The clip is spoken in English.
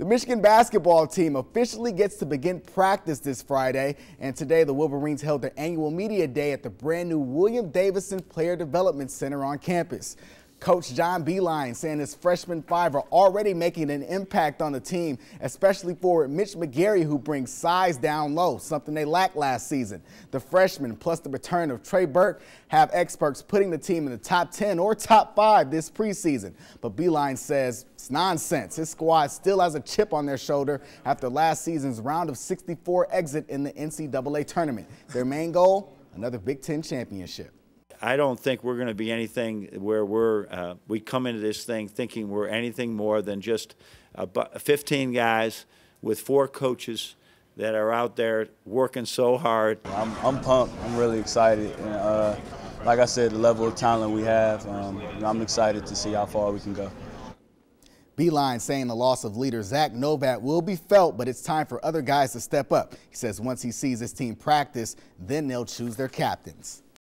The Michigan basketball team officially gets to begin practice this Friday, and today the Wolverines held their annual media day at the brand new William Davidson Player Development Center on campus. Coach John Beilein saying his freshman five are already making an impact on the team, especially forward Mitch McGary, who brings size down low, something they lacked last season. The freshmen, plus the return of Trey Burke, have experts putting the team in the top 10 or top five this preseason. But Beilein says it's nonsense. His squad still has a chip on their shoulder after last season's round of 64 exit in the NCAA tournament. Their main goal, another Big Ten championship. I don't think we're going to be anything where we're uh, we come into this thing thinking we're anything more than just uh, 15 guys with four coaches that are out there working so hard. I'm, I'm pumped. I'm really excited. And, uh, like I said, the level of talent we have, um, I'm excited to see how far we can go. Beilein saying the loss of leader Zach Novak will be felt, but it's time for other guys to step up. He says once he sees his team practice, then they'll choose their captains.